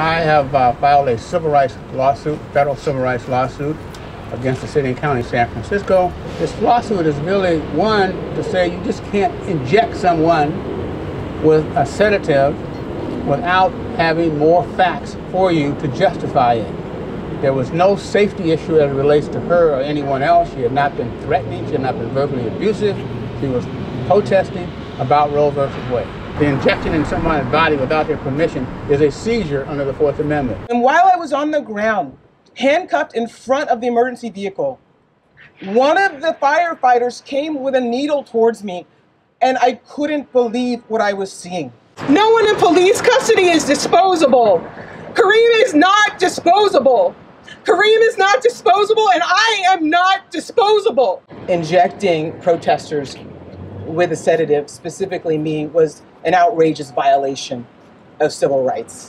I have uh, filed a civil rights lawsuit, federal civil rights lawsuit, against the city and county of San Francisco. This lawsuit is really one to say you just can't inject someone with a sedative without having more facts for you to justify it. There was no safety issue as it relates to her or anyone else. She had not been threatening, she had not been verbally abusive. She was protesting about Roe versus Wade. The injection in someone's body without their permission is a seizure under the Fourth Amendment. And while I was on the ground, handcuffed in front of the emergency vehicle, one of the firefighters came with a needle towards me, and I couldn't believe what I was seeing. No one in police custody is disposable. Kareem is not disposable. Kareem is not disposable, and I am not disposable. Injecting protesters with a sedative, specifically me, was an outrageous violation of civil rights.